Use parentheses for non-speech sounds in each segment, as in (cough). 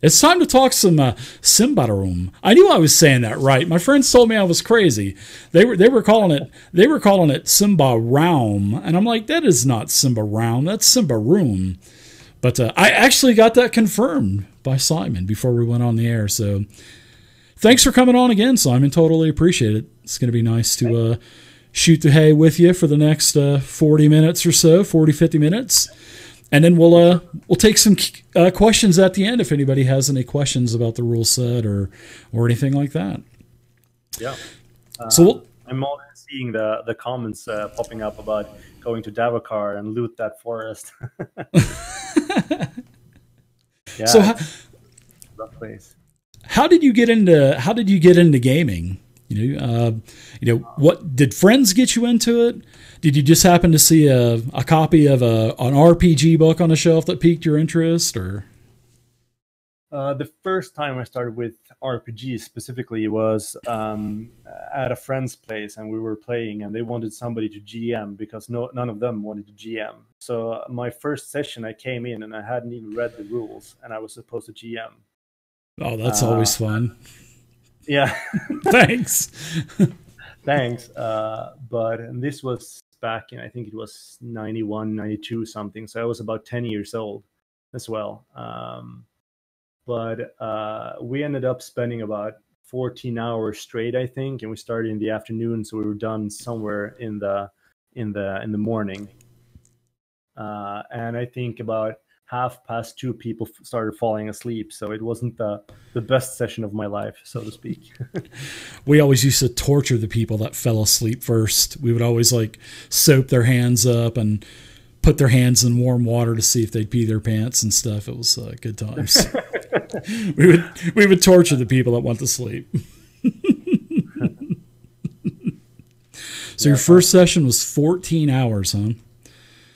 It's time to talk some uh, Symbaroum. I knew I was saying that right. My friends told me I was crazy. They were they were calling it they were calling it Simba Realm, and I'm like, that is not Simba Realm. That's Simba Room. But uh, I actually got that confirmed by Simon before we went on the air. So thanks for coming on again, Simon. Totally appreciate it. It's going to be nice to uh, shoot the hay with you for the next uh, 40 minutes or so, 40 50 minutes and then we'll uh, we'll take some uh, questions at the end if anybody has any questions about the rule set or or anything like that. Yeah. Uh, so we'll, I'm already seeing the the comments uh, popping up about going to Davokar and loot that forest. (laughs) (laughs) yeah. So how, place. How did you get into how did you get into gaming? You know, uh, you know, what did friends get you into it? Did you just happen to see a, a copy of a an RPG book on a shelf that piqued your interest, or? Uh, the first time I started with RPGs specifically was um, at a friend's place, and we were playing, and they wanted somebody to GM because no, none of them wanted to GM. So uh, my first session, I came in and I hadn't even read the rules, and I was supposed to GM. Oh, that's uh, always fun. Yeah. (laughs) Thanks. Thanks. Uh, but this was back in, I think it was 91, 92 something. So I was about 10 years old as well. Um, but uh, we ended up spending about 14 hours straight, I think, and we started in the afternoon, so we were done somewhere in the in the in the morning. Uh, and I think about half past two people started falling asleep so it wasn't the the best session of my life so to speak. (laughs) We always used to torture the people that fell asleep first. We would always like soap their hands up and put their hands in warm water to see if they'd pee their pants and stuff. It was uh, good times. (laughs) We would we would torture the people that went to sleep. (laughs) So yeah, your first session was 14 hours huh?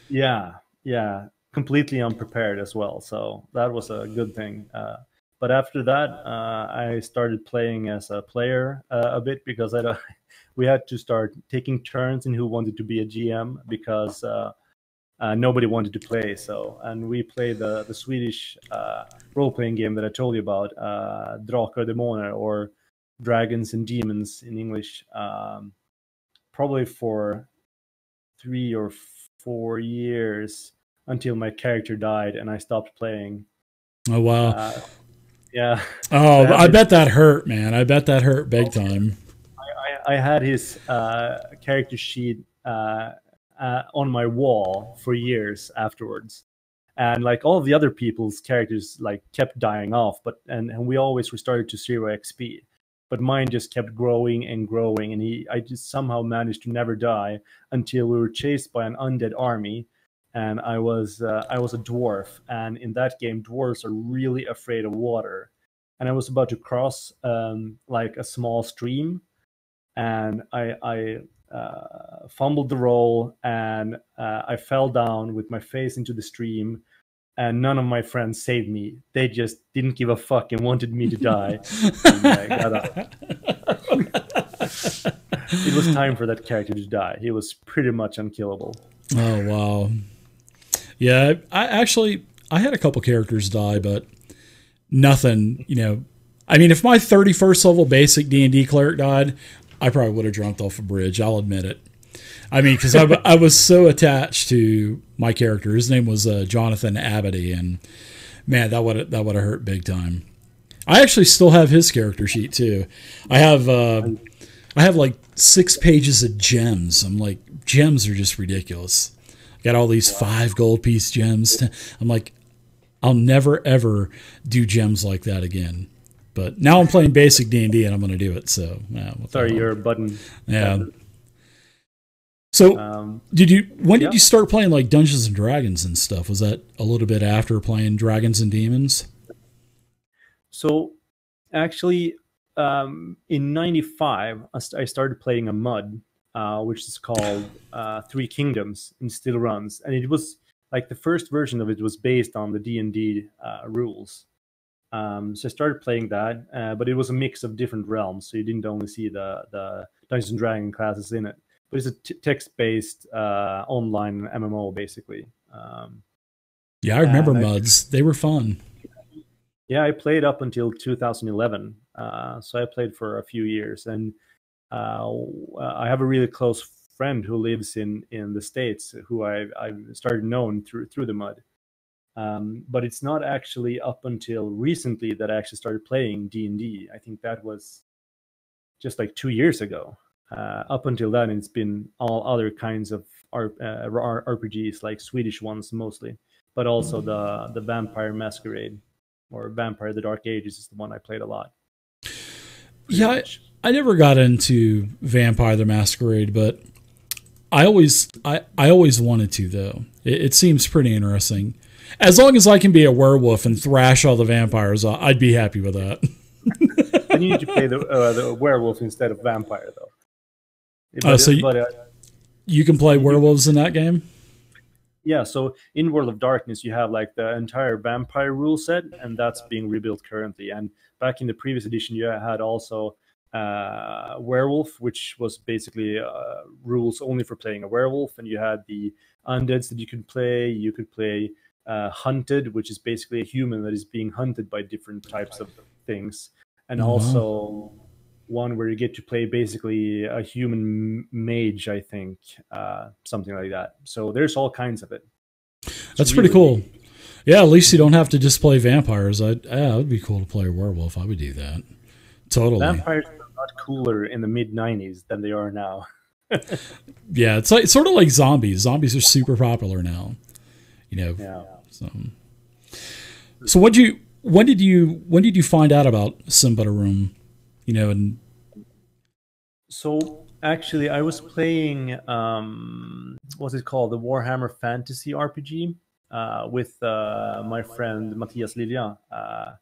Yeah yeah completely unprepared as well. So that was a good thing. Uh, but after that, uh, I started playing as a player uh, a bit because I (laughs) we had to start taking turns in who wanted to be a GM because uh, uh, nobody wanted to play. So and we played the the Swedish uh, role playing game that I told you about, uh, Drakar Demoner or Dragons and Demons in English, um, probably for three or four years until my character died and I stopped playing. Oh wow. Uh, yeah. Oh, (laughs) I, I bet that hurt, man. I bet that hurt big time. I, I, I had his uh, character sheet uh, uh, on my wall for years afterwards, and like all the other people's characters, like kept dying off. But and, and we always restarted to zero XP, but mine just kept growing and growing, and he I just somehow managed to never die until we were chased by an undead army and I was uh, I was a dwarf, and in that game, dwarves are really afraid of water. And I was about to cross um, like a small stream, and I, I uh, fumbled the roll, and uh, I fell down with my face into the stream. And none of my friends saved me. They just didn't give a fuck and wanted me to die. (laughs) it was time for that character to die. He was pretty much unkillable. Oh wow! Yeah, I actually I had a couple characters die, but nothing. You know, I mean, if my 31st level basic D and D cleric died, I probably would have jumped off a bridge. I'll admit it. I mean, because I, I was so attached to my character. His name was uh, Jonathan Abity, and man, that would that would have hurt big time. I actually still have his character sheet too. I have uh, I have like six pages of gems. I'm like gems are just ridiculous got all these five gold piece gems. (laughs) I'm like, I'll never ever do gems like that again. But now I'm playing basic D and D, and I'm going to do it. So, yeah, sorry, your button. Yeah. So, um, did you? When did you start playing like Dungeons and Dragons and stuff? Was that a little bit after playing Dragons and Demons? So, actually, um, in '95, I started playing a MUD, uh, which is called uh, Three Kingdoms and still runs. And it was like the first version of it was based on the D and D uh, rules. Um, so I started playing that, uh, but it was a mix of different realms. So you didn't only see the the Dungeons and Dragon classes in it, but it's a t- text-based uh, online MMO basically. Um, yeah, I remember MUDs. They were fun. Yeah, I played up until 2011. Uh, so I played for a few years, and I have a really close friend who lives in in the states who I I started knowing through through the mud. Um, but it's not actually up until recently that I actually started playing D and D. I think that was just like two years ago. Uh, up until then, it's been all other kinds of R- uh, RPGs, like Swedish ones mostly, but also the the Vampire Masquerade or Vampire: The Dark Ages is the one I played a lot. Yeah, I, never got into Vampire: The Masquerade, but I always I, I always wanted to though. It, it seems pretty interesting. As long as I can be a werewolf and thrash all the vampires, I'd be happy with that. you need to play the uh, the werewolf instead of vampire though. Uh, so you, uh, you can play werewolves in that game. Yeah, so in World of Darkness, you have like the entire vampire rule set, and that's being rebuilt currently. And back in the previous edition, you had also uh, werewolf, which was basically uh, rules only for playing a werewolf, and you had the undeads that you could play. You could play uh, hunted, which is basically a human that is being hunted by different types of things, and mm-hmm. also one where you get to play basically a human mage, I think, uh, something like that. So there's all kinds of it. It's That's really pretty cool. Yeah, at least you don't have to just play vampires. I yeah, it would be cool to play a werewolf. I would do that. Totally. Vampires not cooler in the mid '90s than they are now. (laughs) yeah, it's like it's sort of like zombies. Zombies are super popular now. You know. Yeah. So. So what you when did you when did you find out about Symbaroum? You know, and so actually, I was playing um, what's it called, the Warhammer Fantasy RPG, uh, with uh, my friend Mattias Lilja uh,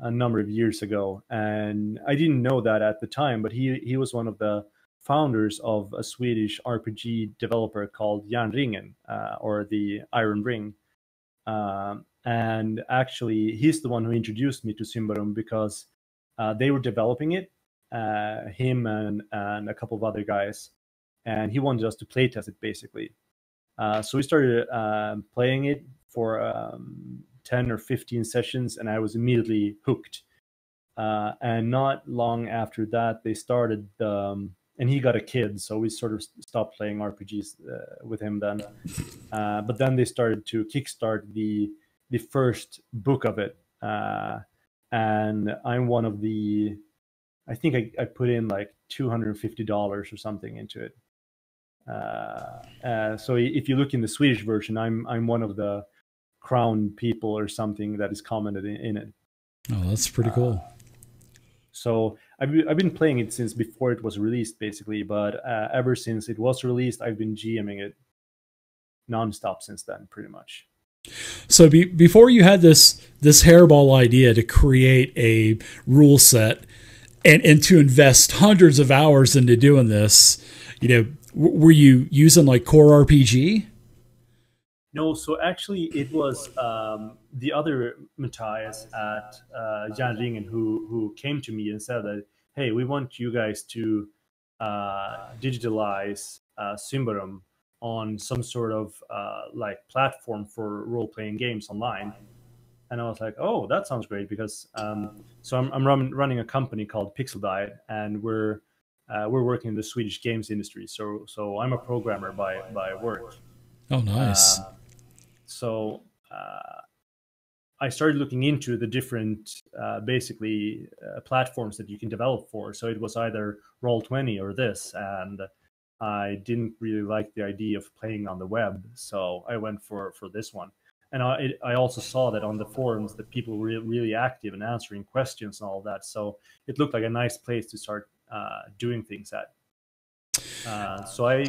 a number of years ago, and I didn't know that at the time, but he he was one of the founders of a Swedish RPG developer called Järnringen, uh, or the Iron Ring. Um, and actually, he's the one who introduced me to Symbaroum because uh, they were developing it uh, him and, and a couple of other guys, and he wanted us to play test it basically. Uh, so we started uh, playing it for um, 10 or 15 sessions, and I was immediately hooked. Uh, and not long after that, they started, um, and he got a kid, so we sort of stopped playing RPGs uh, with him then. Uh, but then they started to kickstart the the first book of it, and I'm one of the I think I, I put in like two hundred and fifty dollars or something into it. Uh, uh, so if you look in the Swedish version, I'm I'm one of the crown people or something that is commented in, in it. Oh, that's pretty cool. Uh, so I've I've been playing it since before it was released, basically. But uh, ever since it was released, I've been GMing it nonstop since then, pretty much. So be, before you had this this hairball idea to create a rule set and and to invest hundreds of hours into doing this, you know, were you using like Core RPG? No, so actually, it was um, the other Matthias at uh, Järnringen who who came to me and said that, "Hey, we want you guys to uh, digitalize uh, Symbaroum on some sort of uh, like platform for role playing games online." and I was like, oh, that sounds great because um, so I'm, I'm run, running a company called Pixel Diet, and we're uh, we're working in the Swedish games industry. So so I'm a programmer by by work. Oh, nice. Uh, so uh, I started looking into the different uh, basically uh, platforms that you can develop for. So it was either Roll Twenty or this, and I didn't really like the idea of playing on the web, so I went for for this one and I, I also saw that on the forums that people were really active and answering questions and all that. So it looked like a nice place to start uh, doing things at. Uh, so I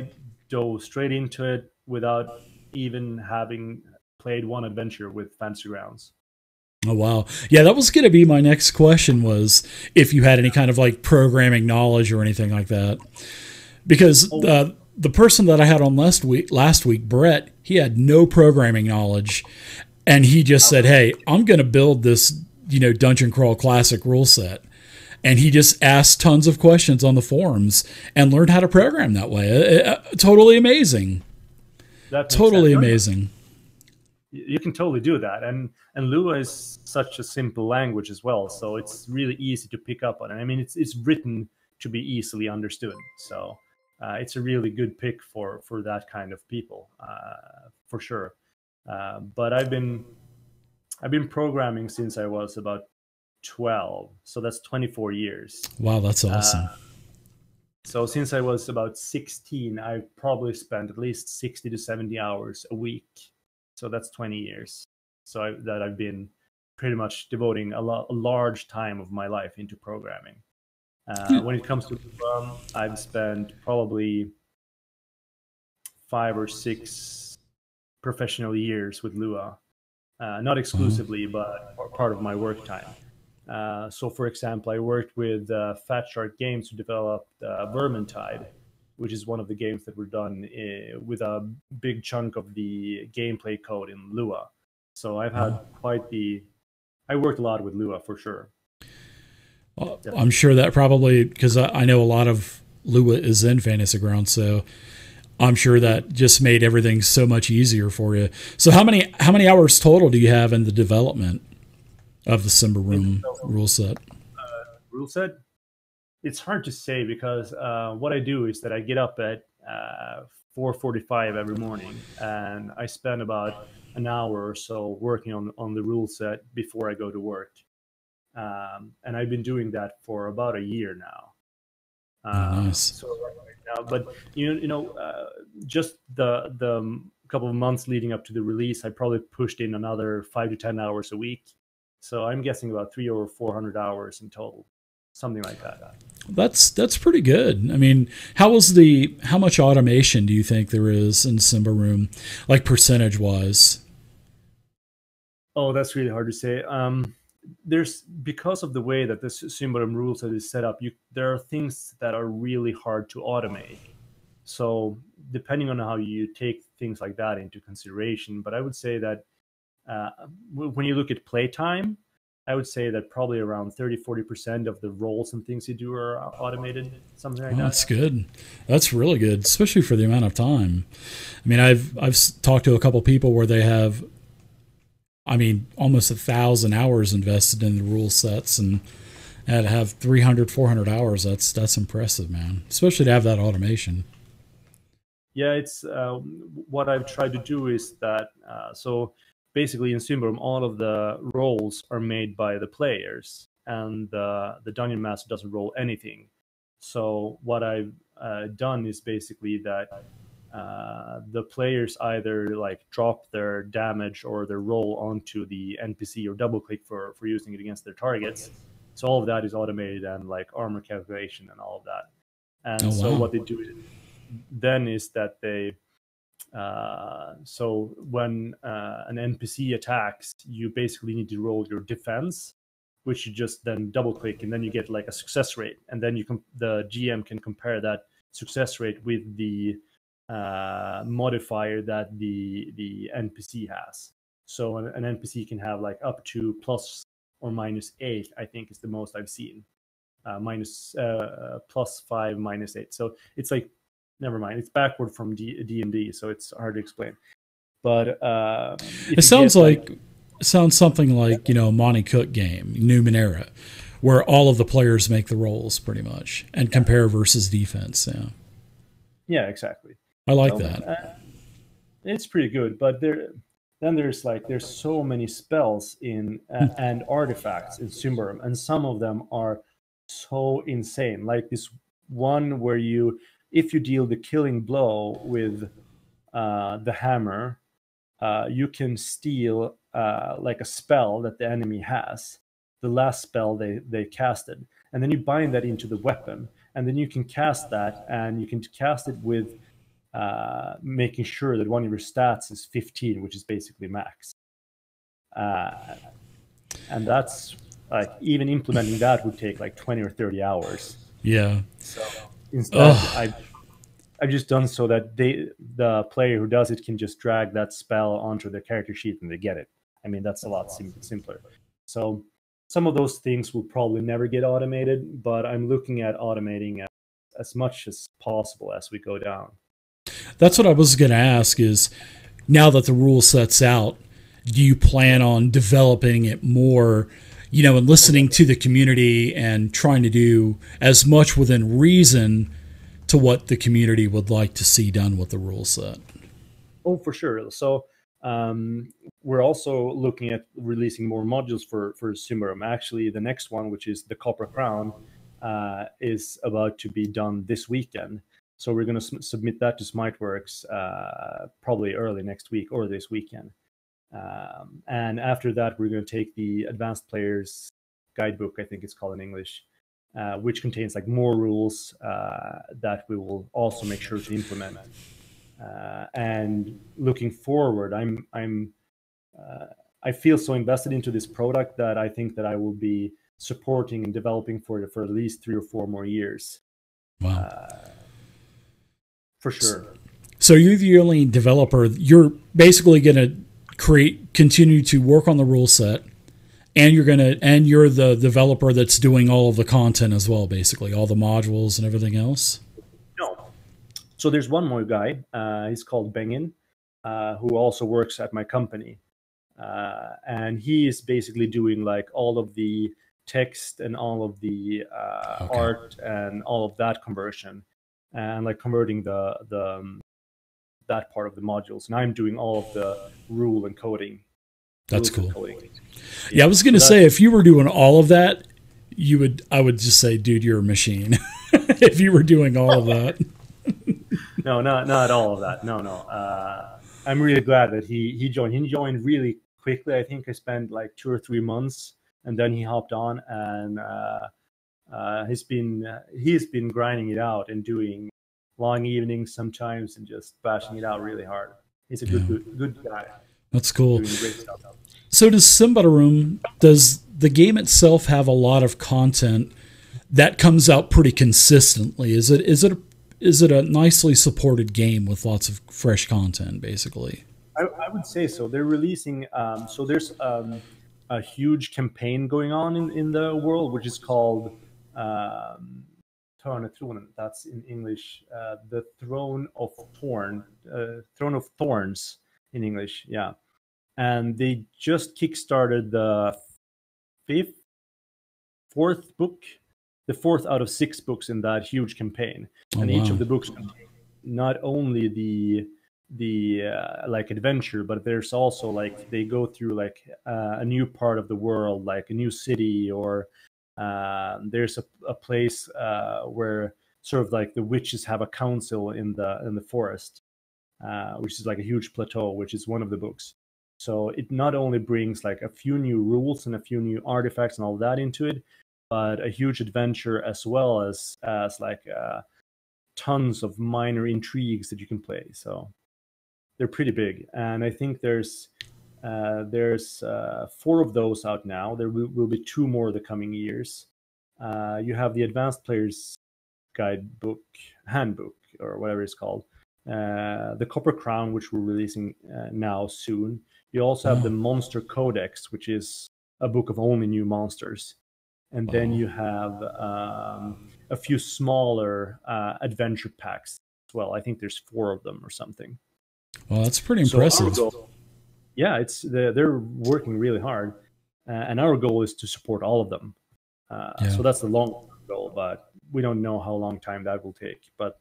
dove straight into it without even having played one adventure with Fantasy Grounds. Oh wow. Yeah, that was going to be my next question was if you had any kind of like programming knowledge or anything like that. Because oh. uh, the person that I had on last week, last week, Brett, he had no programming knowledge, and he just said, "Hey, I'm going to build this, you know, Dungeon Crawl Classic rule set." And he just asked tons of questions on the forums and learned how to program that way. Uh, uh totally amazing. That totally amazing. You can totally do that. And and lua is such a simple language as well so it's really easy to pick up on it. I mean it's it's written to be easily understood so uh, it's a really good pick for for that kind of people uh, for sure. Uh, but i've been i've been programming since i was about 12 so that's 24 years. Wow that's Uh, awesome. so since i was about 16 i've probably spent at least 60 to 70 hours a week so that's 20 years so I, that i've been pretty much devoting a, lo- a large time of my life into programming. Uh, when it comes to um, i've spent probably five or six professional years with lua uh, not exclusively but part of my work time. Uh, so, for example, I worked with uh, Fatshark Games to develop uh, Vermintide, which is one of the games that were done uh, with a big chunk of the gameplay code in Lua. So I've had quite the. I worked a lot with Lua for sure. Well, I'm sure that probably because I, I know a lot of Lua is in Fantasy Ground, so I'm sure that just made everything so much easier for you. So how many how many hours total do you have in the development of the Symbaroum rule set? Rule set? It's hard to say because uh, what I do is that I get up at uh, 4:45 every morning, and I spend about an hour or so working on on the rule set before I go to work. Um, and I've been doing that for about a year now. Oh, nice. So right now, but you know, you know, uh, just the the couple of months leading up to the release, I probably pushed in another five to ten hours a week. So I'm guessing about three or four hundred hours in total, something like that. That's that's pretty good. I mean, how was the how much automation do you think there is in Symbaroum, like percentage wise? Oh, that's really hard to say. Um, there's because of the way that this Symbaroum rule set is set up, you there are things that are really hard to automate. So depending on how you take things like that into consideration, but I would say that uh, when you look at playtime, I would say that probably around 30 40% of the roles and things you do are automated, something like Oh, that. that's good. That's really good, especially for the amount of time. I mean, I've I've talked to a couple people where they have, I mean, almost a thousand hours invested in the rule sets and and to have 300, 400 hours. That's that's impressive, man. Especially to have that automation. Yeah, it's uh, what I've tried to do is that uh, so basically in Symbaroum, all of the rolls are made by the players, and the the dungeon master doesn't roll anything. So what I've uh, done is basically that uh, the players either like drop their damage or their roll onto the NPC or double click for for using it against their targets. So all of that is automated and like armor calculation and all of that. And Oh, so what they do then is that they uh, so when uh, an npc attacks you basically need to roll your defense which you just then double click and then you get like a success rate. And then you can the gm can compare that success rate with the uh, modifier that the the npc has. So an, an npc can have like up to plus or minus eight i think is the most i've seen. Uh, minus uh, plus five minus eight. So it's like never mind. It's backward from D D and D, so it's hard to explain. But uh, It sounds like it sounds something like you know Monte Cook game, Numenera, where all of the players make the rolls pretty much and compare versus defense. Yeah, yeah, exactly. I like So, that. uh, it's pretty good, but there then there's like there's so many spells in uh, and artifacts in Symbaroum, and some of them are so insane. Like this one where you, if you deal the killing blow with uh, the hammer, uh, you can steal uh, like a spell that the enemy has, the last spell they they casted, and then you bind that into the weapon, and then you can cast that, and you can cast it with uh, making sure that one of your stats is 15, which is basically max. Uh, and that's like even implementing that would take like 20 or 30 hours. Yeah, So instead, Ugh. I I've just done so that they the player who does it can just drag that spell onto their character sheet and they get it. I mean that's a lot sim- simpler. So some of those things will probably never get automated, but I'm looking at automating as, as much as possible as we go down. that's what I was going to ask. Is now that the rule sets out, do you plan on developing it more? You know, and listening to the community and trying to do as much within reason to what the community would like to see done with the rule set. Oh, for sure. So um, we're also looking at releasing more modules for for Symbaroum. Actually, the next one, which is the Copper Crown, uh, is about to be done this weekend. So we're going to submit that to Smiteworks uh, probably early next week or this weekend. Um, and after that, we're going to take the Advanced Players Guidebook, I think it's called in English, uh, which contains like more rules uh, that we will also make sure to implement. Uh, and looking forward, I'm I'm uh, I feel so invested into this product that I think that I will be supporting and developing for it for at least three or four more years. Wow. Uh, for sure. So you're the only developer. You're basically going to create, continue to work on the rule set, and you're going to, and you're the developer that's doing all of the content as well, basically all the modules and everything else. No. So there's one more guy. Uh, he's called Bengin, uh, who also works at my company, uh, and he is basically doing like all of the text and all of the uh, Okay. art and all of that conversion, and like converting the the um, that part of the modules. And I'm doing all of the rule and coding. That's cool. coding. Yeah, I was going to say if you were doing all of that, you would. I would just say, dude, you're a machine. (laughs) if you were doing all of that. (laughs) no, not not all of that. No, no. Uh, I'm really glad that he he joined. He joined really quickly. I think I spent like two or three months, and then he hopped on, and uh, uh, he's been uh, he's been grinding it out and doing long evenings sometimes, and just bashing it out really hard. He's a good Yeah. good, good guy That's cool. doing great stuff. So does Room? Does the game itself have a lot of content that comes out pretty consistently? Is it is it a, is it a nicely supported game with lots of fresh content, basically? I, I would say so. They're releasing. Um, so there's um, a huge campaign going on in, in the world, which is called um, Törne Tronen. That's in English, uh, the Throne of Thorn, uh, Throne of Thorns in English. Yeah, and they just kickstarted the fifth, fourth book, the fourth out of six books in that huge campaign Oh, and each of the books not only the the uh, like adventure but there's also like they go through like uh, a new part of the world like a new city or uh, there's a, a place uh, where sort of like the witches have a council in the in the forest uh, which is like a huge plateau which is one of the books so it not only brings like a few new rules and a few new artifacts and all that into it but a huge adventure as well as as like uh, tons of minor intrigues that you can play. So they're pretty big, and I think there's uh, there's uh, four of those out now. There will, will be two more the coming years. Uh, you have the Advanced Players Guidebook, Handbook, or whatever it's called. Uh, the Copper Crown, which we're releasing uh, now soon. You also have the Monster Codex, which is a book of only new monsters. And then Oh. you have um, a few smaller uh, adventure packs as well. I think there's four of them or something. Well, that's pretty So impressive. goal- yeah, it's they're, they're working really hard, uh, and our goal is to support all of them. Uh, Yeah. So that's the long goal, but we don't know how long time that will take. But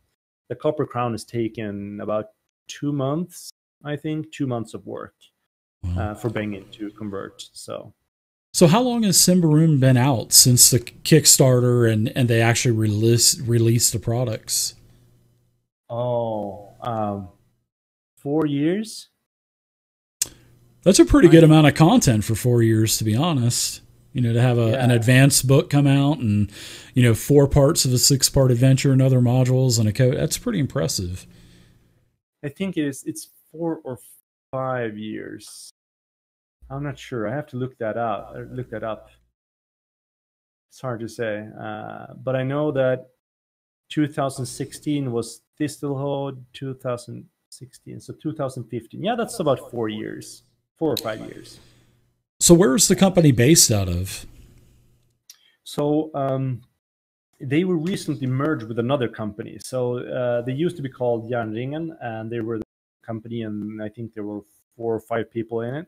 the Copper Crown has taken about two months, I think, two months of work Wow. uh, for Bangin to convert. So So how long has Symbaroum been out since the Kickstarter and, and they actually release released the products? oh, um, four years. That's a pretty good amount of content for four years, to be honest. You know, to have a, an advanced book come out and, you know, four parts of a six part adventure and other modules and a code. That's pretty impressive. I think it is. It's four or five years. I'm not sure. I have to look that out. uh, Look that up. It's hard to say, uh, but I know that 2016 was Thistlehold. 2016, so 2015. Yeah, that's about four years, four or five years. So where's the company based out of? So um, they were recently merged with another company. So uh, they used to be called Järnringen, and they were the company, and I think there were four or five people in it.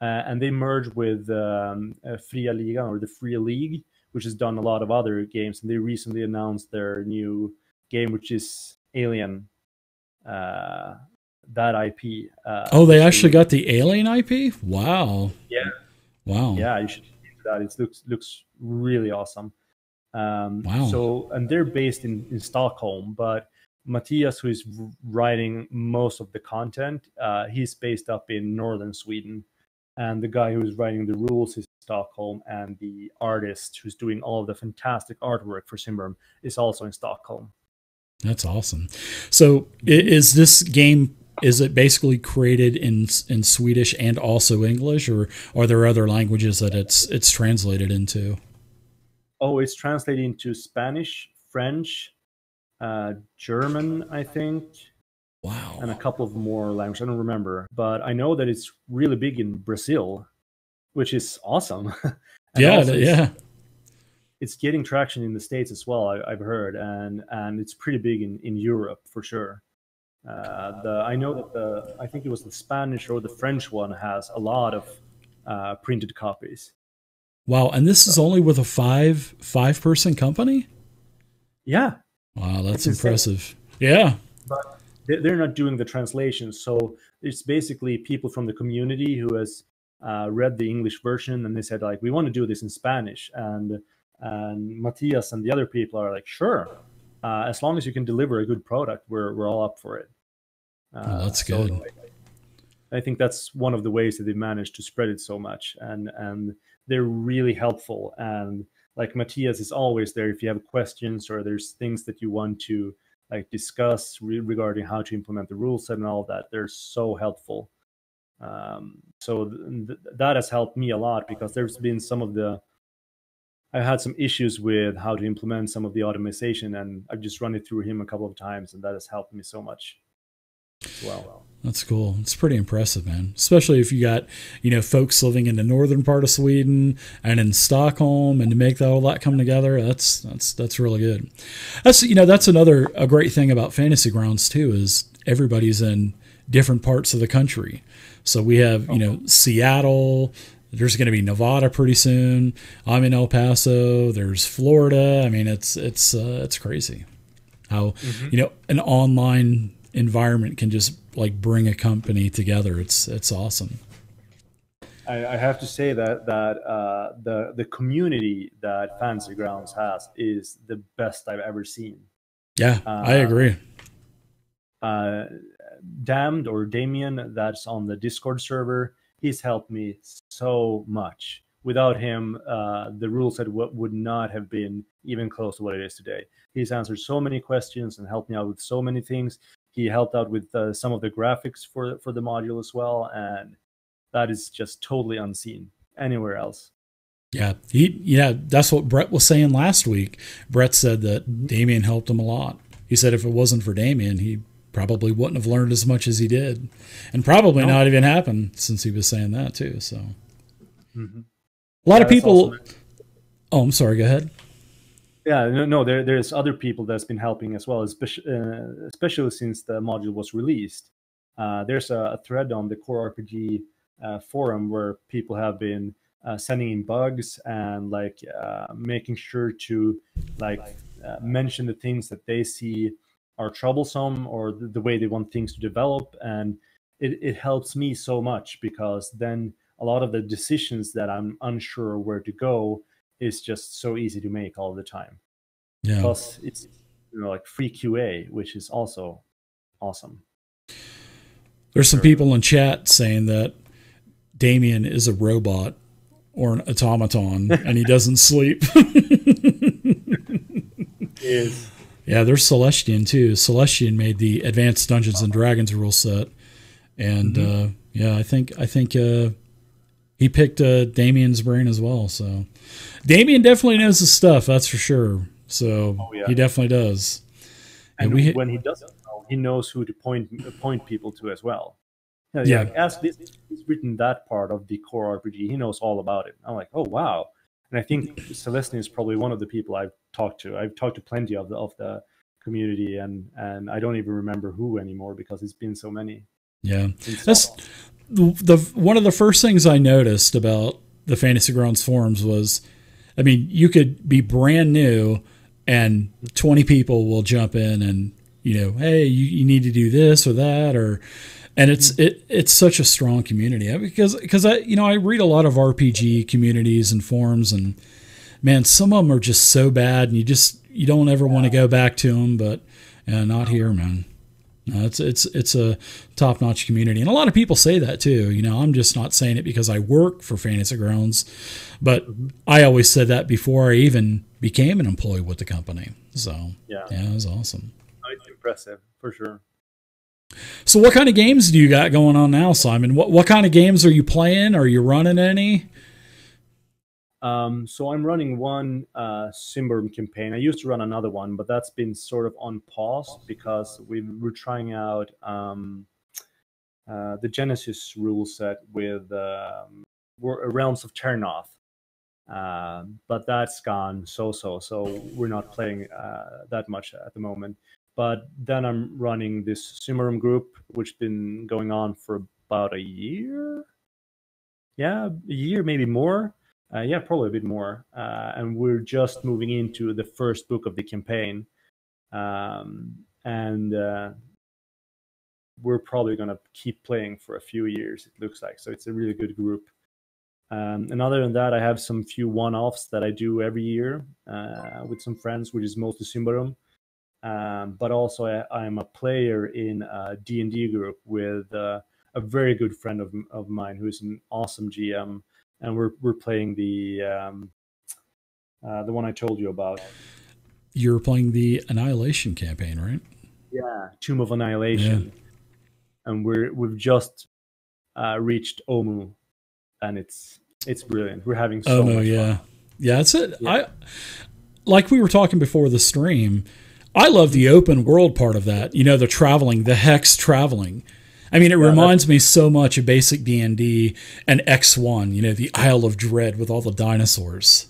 uh, and they merged with um, uh, Fria Liga or the Free League, which has done a lot of other games. And they recently announced their new game, which is Alien. Uh, that IP. Uh, oh, they actually got the Alien IP. Wow. Yeah. Wow. Yeah, you should that. It looks looks really awesome. Um, wow. So, and they're based in, in Stockholm, but Matthias, who is writing most of the content, uh, he's based up in northern Sweden. And the guy who's writing the rules is Stockholm, and the artist who's doing all of the fantastic artwork for Symbaroum is also in Stockholm. That's awesome. So, is this game is it basically created in in Swedish and also English, or are there other languages that it's it's translated into? Oh, it's translated into Spanish, French, uh, German, I think. Wow. And a couple of more languages. I don't remember, but I know that it's really big in Brazil, which is awesome. (laughs) yeah, yeah. It's getting traction in the states as well. I, have heard, and and it's pretty big in in Europe for sure. Uh, the I know that the I think it was the Spanish or the French one has a lot of uh, printed copies. Wow, and this is only with a five five person company. Yeah. Wow, that's impressive. Yeah. But they're not doing the translation, so it's basically people from the community who has uh, read the English version and they said like we want to do this in Spanish and and Matthias and the other people are like sure uh, as long as you can deliver a good product, we're we're all up for it. Uh, oh, that's so good. I think that's one of the ways that they've managed to spread it so much, and and they're really helpful. And like Matthias is always there if you have questions or there's things that you want to like discuss re- regarding how to implement the rule set and all that. They're so helpful. Um, so th- th- that has helped me a lot because there's been some of the I had some issues with how to implement some of the automation, and I've just run it through him a couple of times, and that has helped me so much. Well, that's cool. It's pretty impressive, man. Especially if you got you know folks living in the northern part of Sweden and in Stockholm, and to make that all that come together, that's that's that's really good. That's you know that's another a great thing about Fantasy Grounds too is everybody's in different parts of the country. So we have you know uh-huh. Seattle, there's going to be Nevada pretty soon. I'm in El Paso. There's Florida. I mean, it's it's uh, it's crazy how mm-hmm. you know an online environment can just like bring a company together. It's it's awesome. I, I have to say that that uh, the the community that Fantasy Grounds has is the best I've ever seen. Yeah, uh, I agree. Uh, Damned or Damien, that's on the Discord server he's helped me so much. Without him, uh, the rule set w- would not have been even close to what it is today. He's answered so many questions and helped me out with so many things. He helped out with uh, some of the graphics for for the module as well, and that is just totally unseen anywhere else. Yeah, he yeah, that's what Brett was saying last week. Brett said that. Damien helped him a lot. He said if it wasn't for Damien, he probably wouldn't have learned as much as he did, and probably no. not even happened since he was saying that too. So, mm-hmm. a lot yeah, of people. Oh, I'm sorry. Go ahead. Yeah, no, no. There, there's other people that's been helping as well, especially, uh, especially since the module was released. Uh, there's a, a, thread on the Core RPG uh, forum where people have been uh, sending in bugs and like uh, making sure to like uh, mention the things that they see are troublesome or the, the way they want things to develop and it, it helps me so much because then a lot of the decisions that i'm unsure where to go is just so easy to make all the time. Yeah. Plus it's you know like free qa which is also awesome. There's some people in chat saying that damien is a robot or an automaton (laughs) and he doesn't sleep. Is. Yeah, there's Celestian too. Celestian made the Advanced Dungeons and Dragons rule set, and mm-hmm. uh, yeah, I think I think uh, he picked uh, Damien's brain as well. So Damien definitely knows his stuff, that's for sure. So oh, yeah. he definitely does. And, and we, when he doesn't know, he knows who to point point people to as well. Yeah, yeah. Like, ask this. He's written that part of the core RPG. He knows all about it. I'm like, oh wow. And I think Celestian is probably one of the people I've talked to. I've talked to plenty of the of the community, and and I don't even remember who anymore because it's been so many. Yeah, that's the one of the first things I noticed about the Fantasy Grounds forums was, I mean, you could be brand new, and twenty people will jump in and you know, hey, you, you need to do this or that or and it's mm-hmm. it it's such a strong community. Because because I you know I read a lot of RPG communities and forums and man some of them are just so bad and you just you don't ever want to go back to them but yeah, not here man no, it's it's it's a top notch community and a lot of people say that too you know I'm just not saying it because I work for Fantasy Grounds but I always said that before I even became an employee with the company so yeah yeah it was awesome it's impressive for sure so, what kind of games do you got going on now, Simon? What what kind of games are you playing? Are you running any? Um, so I'm running one uh, Symbaroum campaign. I used to run another one, but that's been sort of on pause because we were trying out um, uh, the Genesys rule set with um, Realms of Terrinoth. Uh, but that's gone so so. So we're not playing uh, that much at the moment. But then I'm running this Symbaroum group, which has been going on for about a year. Yeah, a year, maybe more. Uh, yeah, probably a bit more. Uh, and we're just moving into the first book of the campaign. Um, and uh, we're probably going to keep playing for a few years, it looks like. So it's a really good group. Um, and other than that, I have some few one offs that I do every year uh, with some friends, which is mostly Symbaroum um, but also I, am a player in a D&D group with uh, a very good friend of, of mine who's an awesome GM, and we're we're playing the um, uh, the one I told you about. You're playing the Annihilation campaign, right? Yeah, Tomb of Annihilation, yeah. and we're we've just uh, reached Omu, and it's it's brilliant. We're having so Omu, yeah, yeah. That's it. Yeah. I like we were talking before the stream I love the open world part of that. You know, the traveling, the hex traveling. I mean, it yeah, reminds me so much of basic D and D and X One. You know, the Isle of Dread with all the dinosaurs.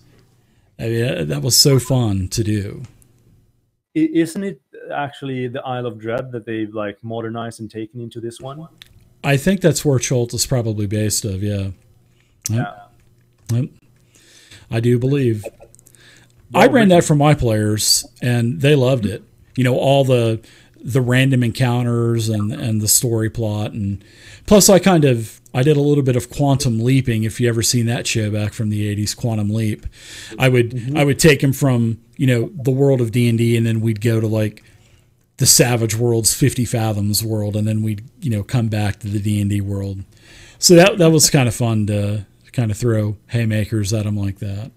I mean, uh, that was so fun to do. Isn't it actually the Isle of Dread that they've like modernized and taken into this one? I think that's where Chult is probably based of. Yeah. Yeah. Yep. I do believe. I ran that for my players, and they loved it. You know, all the the random encounters and and the story plot, and plus I kind of I did a little bit of quantum leaping. If you ever seen that show back from the '80s, Quantum Leap, I would mm-hmm. I would take him from you know the world of D and D, and then we'd go to like the Savage World's 50 Fathoms world, and then we'd you know come back to the D and D world. So that that was kind of fun to kind of throw haymakers at him like that.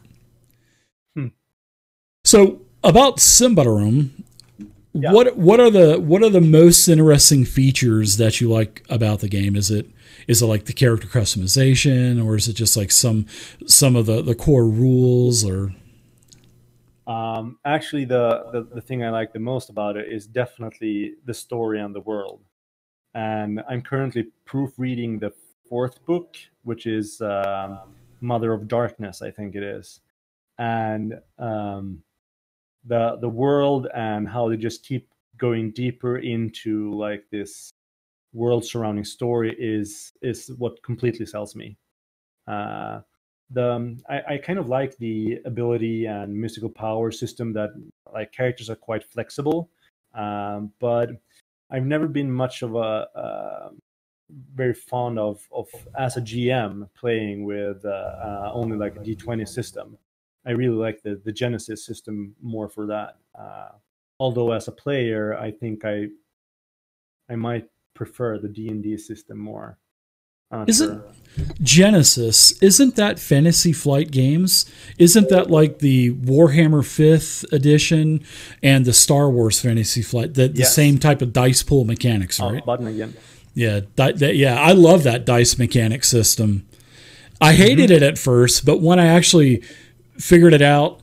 So about Symbaroum, yeah. what what are the what are the most interesting features that you like about the game? Is it is it like the character customization, or is it just like some some of the the core rules, or? Um, actually, the, the the thing I like the most about it is definitely the story and the world. And I'm currently proofreading the fourth book, which is um, Mother of Darkness, I think it is. And um, the the world and how they just keep going deeper into like this world surrounding story is is what completely sells me. Uh, the um, I, I kind of like the ability and mystical power system that like characters are quite flexible, um, but I've never been much of a uh, very fond of of as a GM playing with uh, uh, only like a D20 system. I really like the the Genesys system more for that. Uh, although as a player, I think I I might prefer the D and D system more. Isn't sure. Genesys? Isn't that Fantasy Flight Games? Isn't that like the Warhammer Fifth Edition and the Star Wars Fantasy Flight? The, the yes. same type of dice pool mechanics, oh, right? Oh, button again. Yeah, di- yeah. I love that dice mechanic system. I hated mm-hmm. it at first, but when I actually figured it out.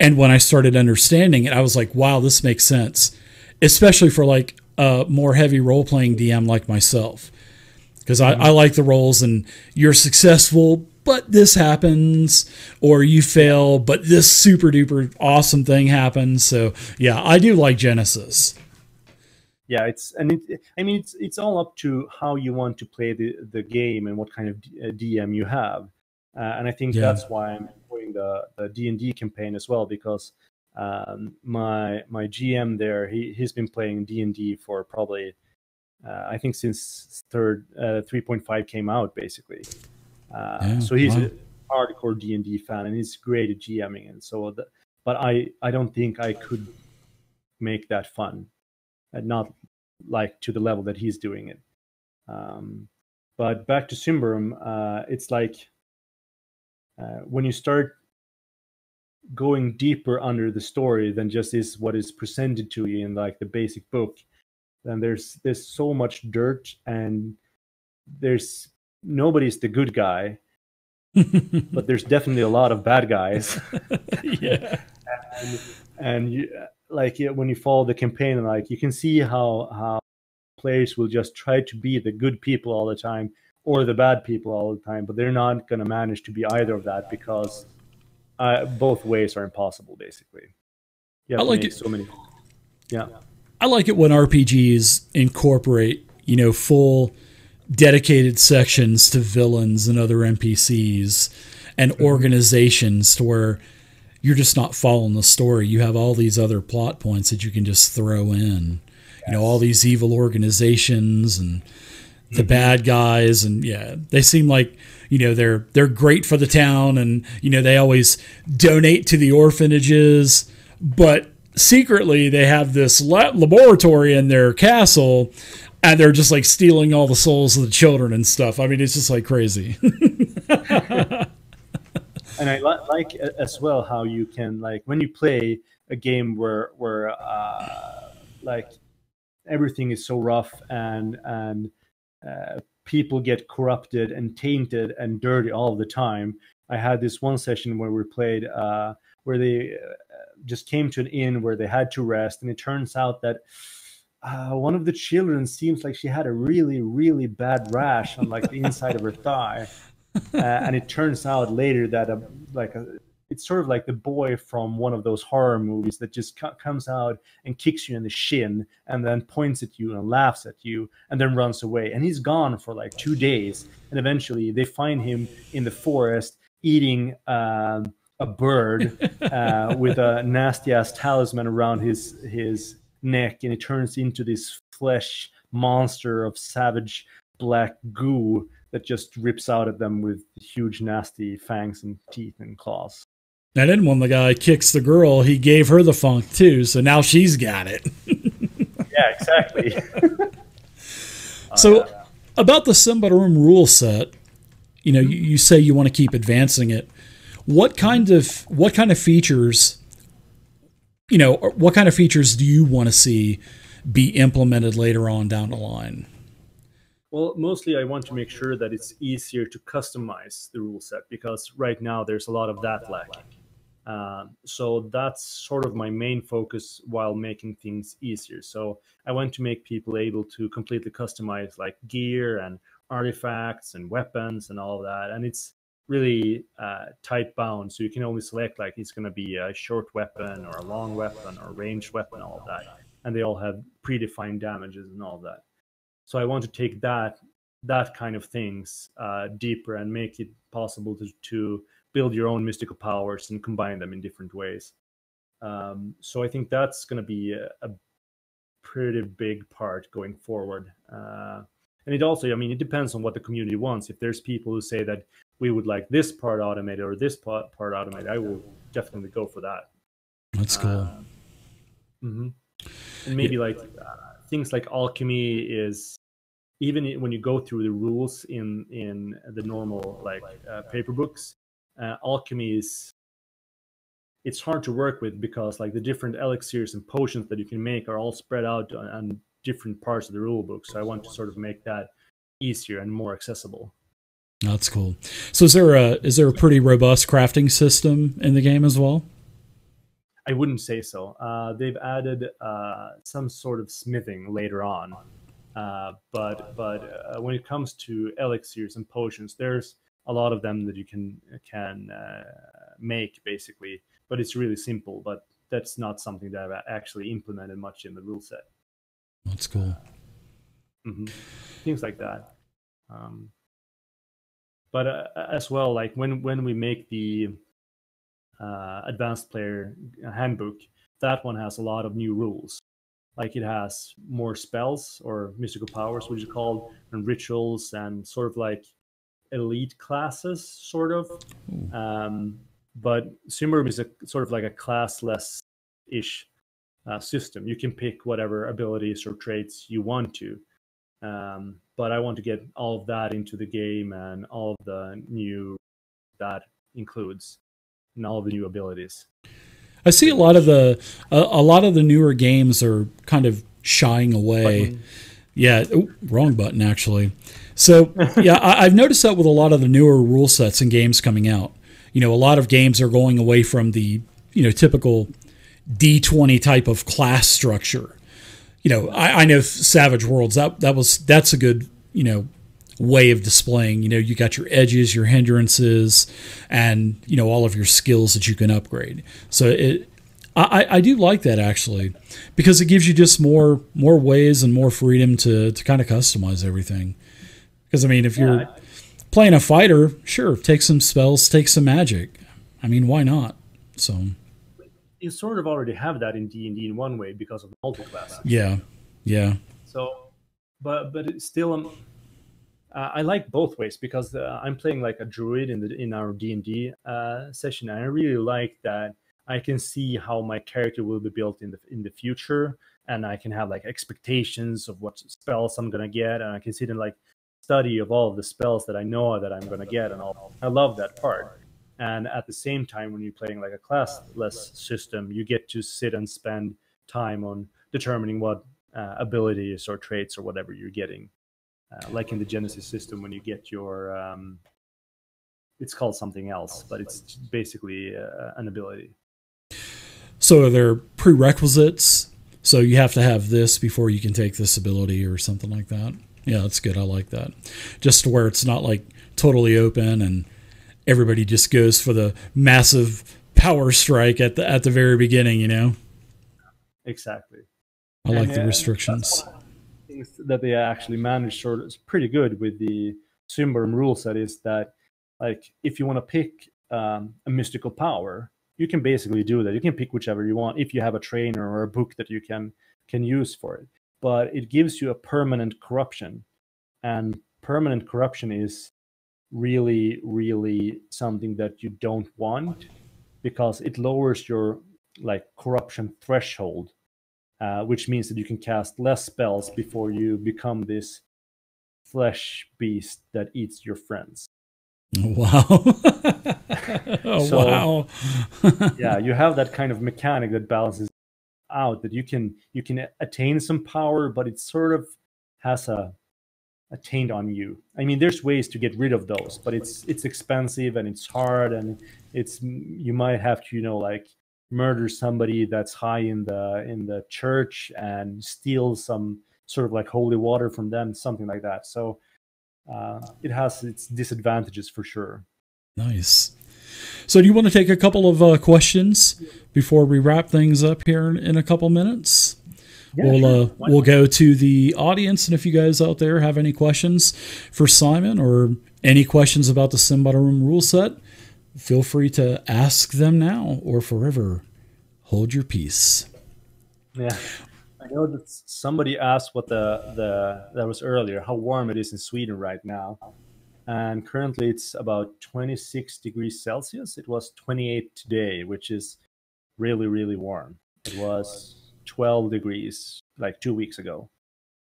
And when I started understanding it, I was like, wow, this makes sense, especially for like a more heavy role playing DM like myself. Because. I, I like the roles and you're successful, but this happens, or you fail, but this super duper awesome thing happens. So, yeah, I do like Genesys yeah, it's and it, I mean it's it's all up to how you want to play the the game and what kind of DM uh, you have, uh, and I think yeah. that's why I'm doing the the D and D campaign as well because um, my my GM there he he's been playing D and D for probably uh, I think since third uh, 3.5 came out basically. Uh, yeah, so he's wow. a hardcore D and D fan and he's great at GMing and so. The, but I I don't think I could make that fun and not like to the level that he's doing it. Um, but back to Symbaroum, uh, it's like uh, when you start going deeper under the story than just is what is presented to you in like the basic book, then there's there's so much dirt and there's nobody's the good guy, (laughs) but there's definitely a lot of bad guys. (laughs) yeah, and, and you, like when you follow the campaign, like you can see how how players will just try to be the good people all the time or the bad people all the time, but they're not going to manage to be either of that because uh, both ways are impossible, basically. Yeah, I like it. So many. Yeah, I like it when RPGs incorporate, you know, full dedicated sections to villains and other NPCs and mm-hmm. organizations to where you're just not following the story. You have all these other plot points that you can just throw in. Yes. You know, all these evil organizations and the mm-hmm. bad guys and yeah, they seem like, you know, they're they're great for the town and you know, they always donate to the orphanages, but secretly they have this laboratory in their castle and they're just like stealing all the souls of the children and stuff. I mean, it's just like crazy. (laughs) and I li- like as well how you can like when you play a game where where uh, like everything is so rough and and uh, people get corrupted and tainted and dirty all the time. I had this one session where we played uh, where they uh, just came to an inn where they had to rest, and it turns out that. Uh, one of the children seems like she had a really, really bad rash on like the inside of her thigh, (laughs) uh, and it turns out later that a, like a, it's sort of like the boy from one of those horror movies that just comes out and kicks you in the shin and then points at you and laughs at you and then runs away. And he's gone for like two days. And eventually they find him in the forest eating um, a bird (laughs) uh, with a nasty ass talisman around his his neck. And it turns into this flesh monster of savage black goo that just rips out at them with huge, nasty fangs and teeth and claws. And then when the guy kicks the girl, he gave her the funk too, so now she's got it. (laughs) yeah, exactly. (laughs) so, oh, yeah. about the Symbaroum rule set, you know, you, you say you want to keep advancing it. What kind of what kind of features, you know, what kind of features do you want to see be implemented later on down the line? Well, mostly I want to make sure that it's easier to customize the rule set because right now there's a lot of that lacking. Uh, so that's sort of my main focus while making things easier. So I want to make people able to completely customize like gear and artifacts and weapons and all of that. And it's really uh, tight bound. So you can only select like it's going to be a short weapon or a long weapon or ranged weapon, all of that. And they all have predefined damages and all of that. So I want to take that that kind of things uh, deeper and make it possible to, to build your own mystical powers and combine them in different ways. Um, so I think that's going to be a, a, pretty big part going forward. Uh, and it also, I mean, it depends on what the community wants. If there's people who say that we would like this part automated or this part, part automated, I will definitely go for that. That's cool. Uh, mm-hmm. And maybe yeah. like uh, things like alchemy is even when you go through the rules in in the normal like uh, paper books uh, alchemy is it's hard to work with because like the different elixirs and potions that you can make are all spread out on, on different parts of the rule book. So i want to sort of make that easier and more accessible. That's cool. So is there a is there a pretty robust crafting system in the game as well? I wouldn't say so. Uh, they've added uh, some sort of smithing later on, uh, but but uh, when it comes to elixirs and potions, there's a lot of them that you can can uh, make basically, but it's really simple. But that's not something that I've actually implemented much in the rule set. That's cool. hmm Things like that. Um, but uh, as well, like when when we make the uh, advanced player handbook, that one has a lot of new rules. Like it has more spells or mystical powers, which is called, and rituals, and sort of like elite classes, sort of. Um, but Symbaroum is a sort of like a classless ish uh, system. You can pick whatever abilities or traits you want to. Um, but I want to get all of that into the game and all of the new that includes and all of the new abilities. I see a lot of the a, a lot of the newer games are kind of shying away. Button. Yeah, ooh, wrong button actually. So yeah, I, I've noticed that with a lot of the newer rule sets and games coming out. You know, a lot of games are going away from the you know typical D twenty type of class structure. You know, I, I know Savage Worlds that that was that's a good you know way of displaying. You know, you got your edges, your hindrances, and you know all of your skills that you can upgrade. So it, I, I do like that actually, because it gives you just more more ways and more freedom to to kind of customize everything. Because I mean, if you're playing a fighter, sure, take some spells, take some magic. I mean, why not? So you sort of already have that in D and D in one way because of the multi-class. yeah, yeah, So, but but it's still um, uh, I like both ways because uh, I'm playing like a druid in the in our D and D uh, session, and I really like that I can see how my character will be built in the in the future, and I can have like expectations of what spells I'm gonna get, and I can see them like study of all of the spells that I know that I'm gonna get, and all. I love that part. And at the same time, when you're playing like a classless system, you get to sit and spend time on determining what uh, abilities or traits or whatever you're getting. Uh, like in the Genesys system, when you get your, um, it's called something else, but it's basically uh, an ability. So are there prerequisites? So you have to have this before you can take this ability or something like that. Yeah, that's good. I like that. Just where it's not like totally open and everybody just goes for the massive power strike at the at the very beginning. You know, Exactly. I like And, the restrictions. that's one of the Things that they actually managed sort of is pretty good with the Symbaroum rule set is that, like, if you want to pick um, a mystical power, you can basically do that. You can pick whichever you want if you have a trainer or a book that you can can use for it. But it gives you a permanent corruption, and permanent corruption is really, really something that you don't want because it lowers your like corruption threshold uh, which means that you can cast less spells before you become this flesh beast that eats your friends. (laughs) Wow. oh, So- (laughs) wow. yeah, you have that kind of mechanic that balances out that you can you can attain some power, but it sort of has a a taint on you. I mean, there's ways to get rid of those, but it's it's expensive and it's hard and it's you might have to you know like murder somebody that's high in the in the church and steal some sort of like holy water from them, something like that. So uh, it has its disadvantages for sure. Nice. So, do you want to take a couple of uh, questions before we wrap things up here in, in a couple minutes? Yeah, we'll sure. uh, we'll go to the audience, and if you guys out there have any questions for Simon or any questions about the Symbaroum rule set, feel free to ask them now or forever hold your peace. Yeah. I know that somebody asked what the the that was earlier how warm it is in Sweden right now, and currently it's about 26 degrees Celsius. It was 28 today, which is really really warm. It was 12 degrees like two weeks ago.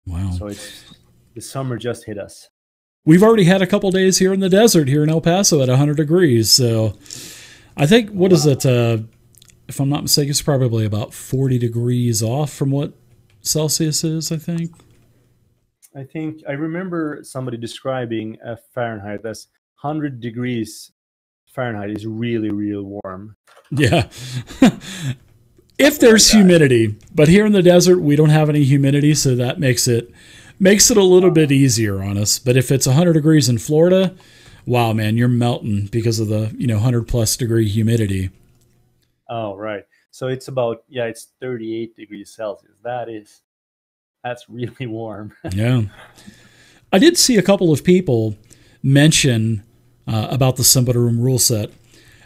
Wow. So it's the summer just hit us. We've already had a couple days here in the desert here in El Paso at 100 degrees. So I think, what is it? Uh, if I'm not mistaken, it's probably about 40 degrees off from what Celsius is, I think. I think I remember somebody describing a Fahrenheit as 100 degrees Fahrenheit is really really warm. Yeah. (laughs) if there's humidity, but here in the desert we don't have any humidity, so that makes it makes it a little bit easier on us. But if it's 100 degrees in Florida, wow, man, you're melting because of the, you know, 100 plus degree humidity. Oh, right. So it's about yeah, it's 38 degrees Celsius. That is that's really (laughs) warm. yeah. I did see a couple of people mention uh, about the Symbaroum rule set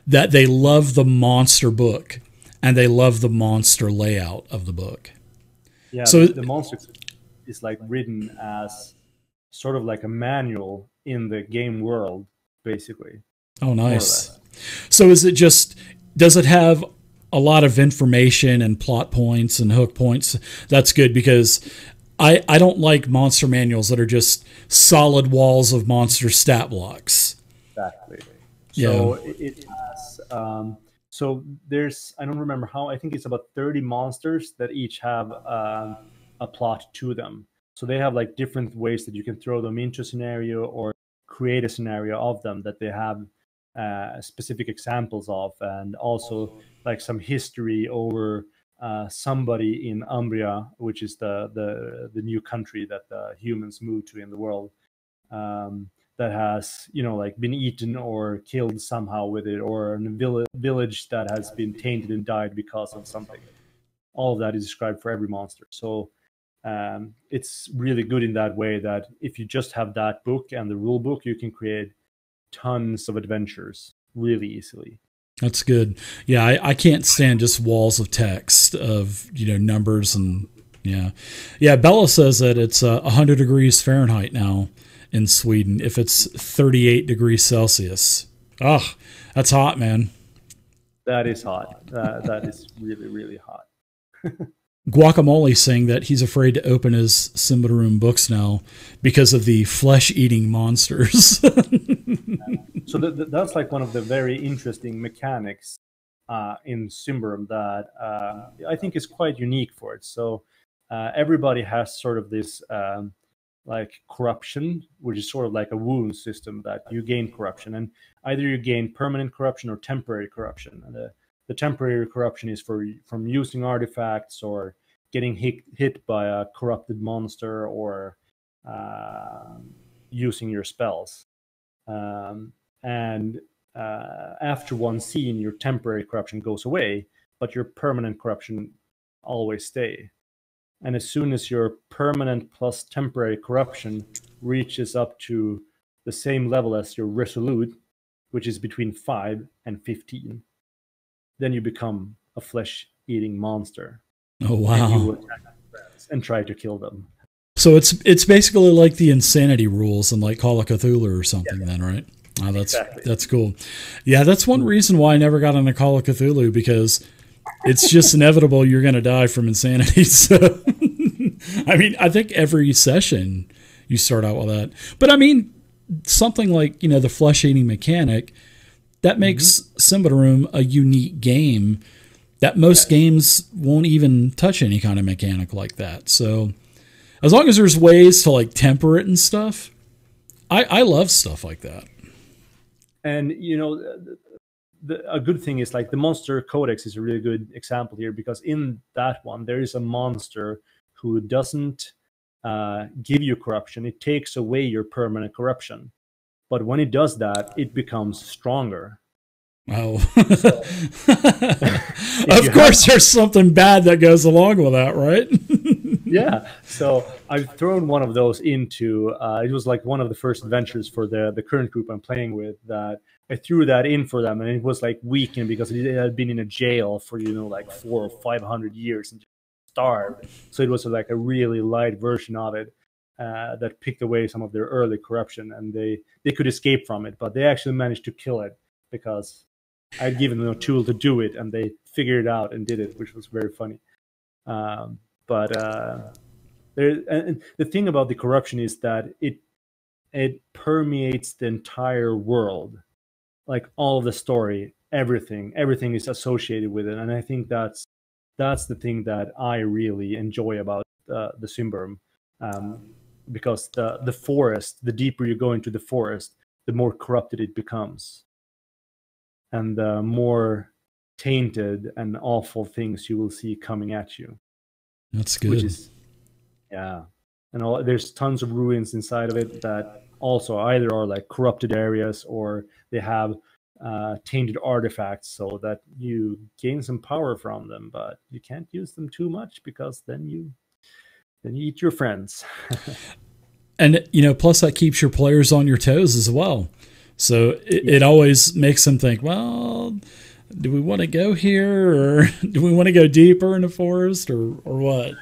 that they love the monster book and they love the monster layout of the book. Yeah, so the, the monster is like written as sort of like a manual in the game world, basically. Oh, nice. So is it just does it have a lot of information and plot points and hook points? That's good because I I don't like monster manuals that are just solid walls of monster stat blocks. Exactly. So yeah. it has um, so there's I don't remember how I think it's about 30 monsters that each have um, a plot to them. So they have like different ways that you can throw them into a scenario or create a scenario of them that they have uh, specific examples of, and also like some history over uh, somebody in Ambria, which is the the the new country that the humans moved to in the world. Um, that has you know like been eaten or killed somehow with it or a village that has been tainted and died because of something all of that is described for every monster so um, it's really good in that way that if you just have that book and the rule book you can create tons of adventures really easily that's good yeah I, I can't stand just walls of text of you know numbers and yeah yeah bella says that it's uh, 100 degrees fahrenheit now in Sweden if it's 38 degrees Celsius. Oh, that's hot, man. That is hot. That is really, really hot. (laughs) Guacamole saying that he's afraid to open his Room books now because of the flesh-eating monsters. (laughs) so that's like one of the very interesting mechanics uh, in Symbaroum that uh, I think is quite unique for it. So uh, everybody has sort of this um, like corruption, which is sort of like a wound system that you gain corruption, and either you gain permanent corruption or temporary corruption. And the, the temporary corruption is for from using artifacts or getting hit hit by a corrupted monster or uh, using your spells. Um, and uh, after one scene, your temporary corruption goes away, but your permanent corruption always stay and as soon as your permanent plus temporary corruption reaches up to the same level as your resolute, which is between 5 and 15, then you become a flesh eating monster. Oh, wow. And, and try to kill them. So it's it's basically like the insanity rules in like Call of Cthulhu or something, yeah. then, right? Oh, that's exactly. that's cool. Yeah, that's one reason why I never got into Call of Cthulhu because it's just (laughs) inevitable you're going to die from insanity. (laughs) So, I mean, I think every session you start out with that. But I mean, something like, you know, the flesh eating mechanic, that makes mm-hmm. a unique game that most games won't even touch any kind of mechanic like that. So, as long as there's ways to like temper it and stuff, I, I love stuff like that. And, you know, the, a good thing is like the monster codex is a really good example here because in that one there is a monster who doesn't uh, give you corruption it takes away your permanent corruption but when it does that it becomes stronger. Oh (laughs) (laughs) of course have... there's something bad that goes along with that right? (laughs) Yeah. So i've thrown one of those into uh, it was like one of the first adventures for the the current group i'm playing with that I threw that in for them, and it was like weakened because it had been in a jail for you know like four or five hundred years and starved. So it was like a really light version of it uh, that picked away some of their early corruption, and they they could escape from it, but they actually managed to kill it because I'd given them a tool to do it, and they figured it out and did it, which was very funny. Um, but uh, there, and the thing about the corruption is that it it permeates the entire world like all the story, everything, everything is associated with it, and I think that's that's the thing that I really enjoy about uh, the Symbaroum, um, because the the forest, the deeper you go into the forest, the more corrupted it becomes, and the more tainted and awful things you will see coming at you. That's good. Which is, yeah, and all, there's tons of ruins inside of it that also either are like corrupted areas or they have uh, tainted artifacts so that you gain some power from them, but you can't use them too much because then you then you eat your friends. (laughs) and you know, plus that keeps your players on your toes as well. So it, yeah. it always makes them think, well, do we want to go here or (laughs) do we want to go deeper in the forest or, or what?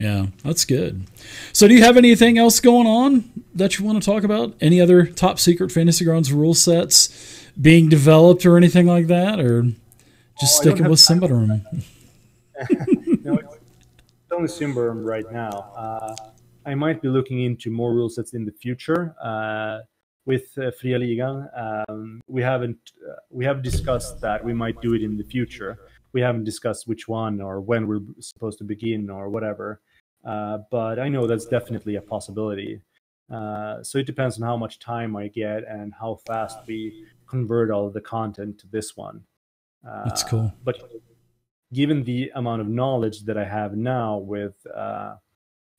Yeah, that's good. So, do you have anything else going on that you want to talk about? Any other top secret Fantasy Grounds rule sets being developed or anything like that? Or just oh, sticking with Symbaroum? (laughs) only Symbaroum right now. Uh, I might be looking into more rule sets in the future. Uh, with uh, Fria Ligan. Um, we haven't uh, we have discussed that we might do it in the future. We haven't discussed which one or when we're supposed to begin or whatever. Uh, but I know that's definitely a possibility. Uh, so it depends on how much time I get and how fast we convert all the content to this one. Uh, that's cool. But given the amount of knowledge that I have now with uh,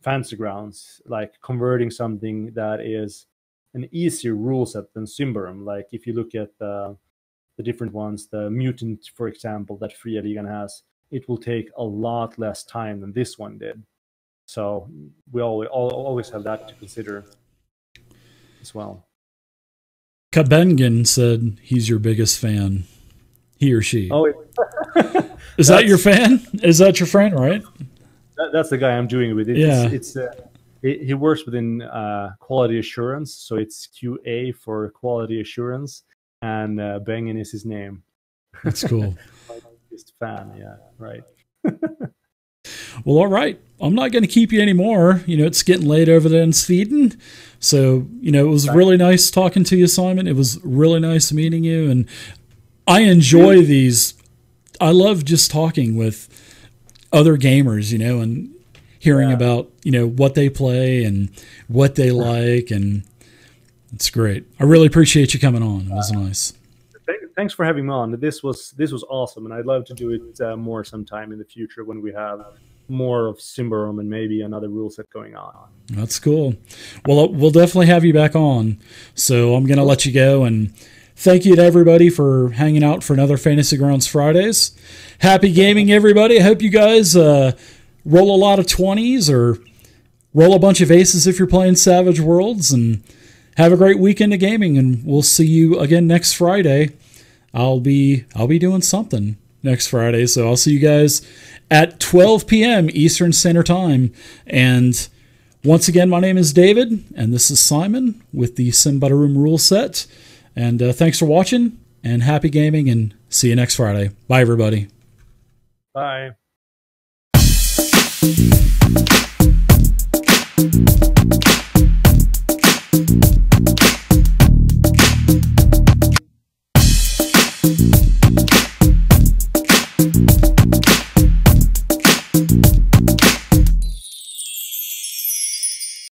Fantasy Grounds, like converting something that is an easier rule set than Symbaroum. Like if you look at the the different ones, the mutant, for example, that Fria Ligan has, it will take a lot less time than this one did. So we always always have that to consider as well. Kabengen said he's your biggest fan. He or she. Oh, (laughs) is that your fan? Is that your friend? Right. That, that's the guy I'm doing it with. It's, yeah. It's, uh, he, works within uh, quality assurance, so it's QA for quality assurance, and uh, Bengen is his name. That's cool. (laughs) Just fan, yeah, right. (laughs) well, all right. I'm not going to keep you anymore. You know, it's getting late over there in Sweden. So, you know, it was really nice talking to you, Simon. It was really nice meeting you. And I enjoy these. I love just talking with other gamers, you know, and hearing yeah. about you know what they play and what they like, and it's great. I really appreciate you coming on. It was uh, nice. Thanks for having me on. This was this was awesome, and I'd love to do it uh, more sometime in the future when we have more of Symbaroum and maybe another rule set going on. That's cool. Well, we'll definitely have you back on. So I'm going to let you go and thank you to everybody for hanging out for another Fantasy Grounds Fridays. Happy gaming, everybody. I hope you guys uh, roll a lot of 20s or roll a bunch of aces if you're playing Savage Worlds and have a great weekend of gaming and we'll see you again next Friday. I'll be I'll be doing something next Friday, so I'll see you guys at 12 p.m. Eastern Standard Time. And once again, my name is David, and this is Simon with the Symbaroum rule set. And uh, thanks for watching, and happy gaming, and see you next Friday. Bye, everybody. Bye.